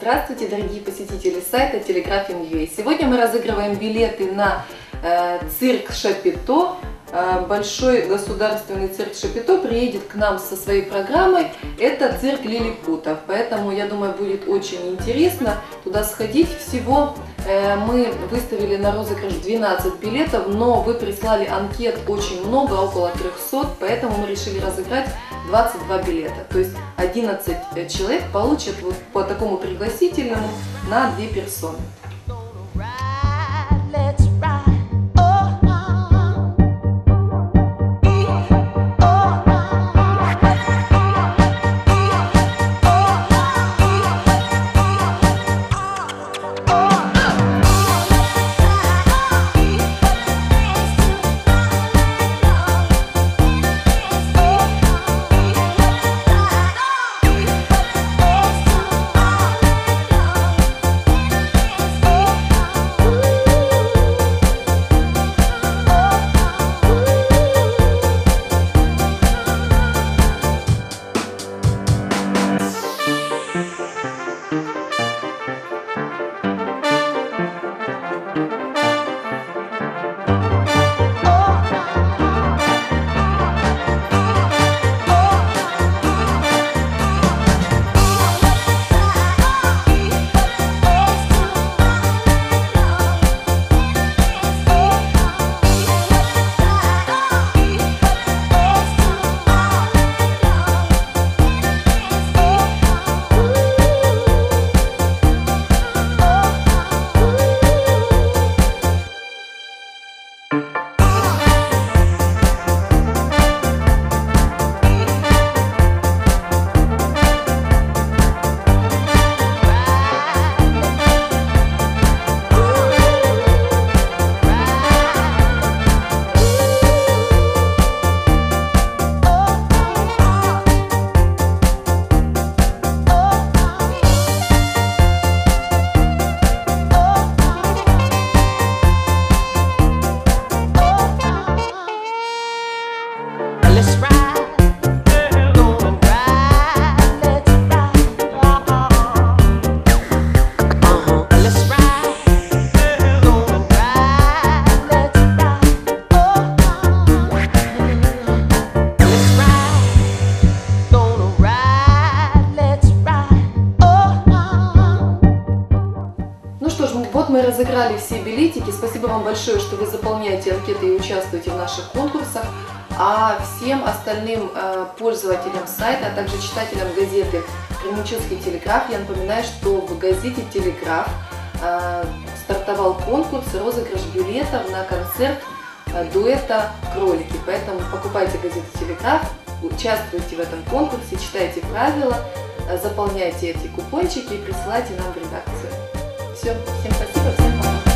Здравствуйте, дорогие посетители сайта Telegraph.ua. Сегодня мы разыгрываем билеты на э, цирк Шапито. Э, большой государственный цирк Шапито приедет к нам со своей программой. Это цирк лилипутов, поэтому я думаю будет очень интересно туда сходить. Всего э, мы выставили на розыгрыш 12 билетов, но вы прислали анкет очень много, около 300, поэтому мы решили разыграть 22 билета. То есть 11 э, человек получат вот по такому пригласительному на 2 персоны. Разыграли все билетики. Спасибо вам большое, что вы заполняете анкеты и участвуете в наших конкурсах. А всем остальным э, пользователям сайта, а также читателям газеты «Кременчугский телеграф» я напоминаю, что в газете «Телеграф» э, стартовал конкурс розыгрыш билетов на концерт э, дуэта «Кролики». Поэтому покупайте газету «Телеграф», участвуйте в этом конкурсе, читайте правила, заполняйте эти купончики и присылайте нам в редакцию. Все, всем спасибо, всем пока.